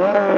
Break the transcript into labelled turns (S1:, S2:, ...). S1: Whoa.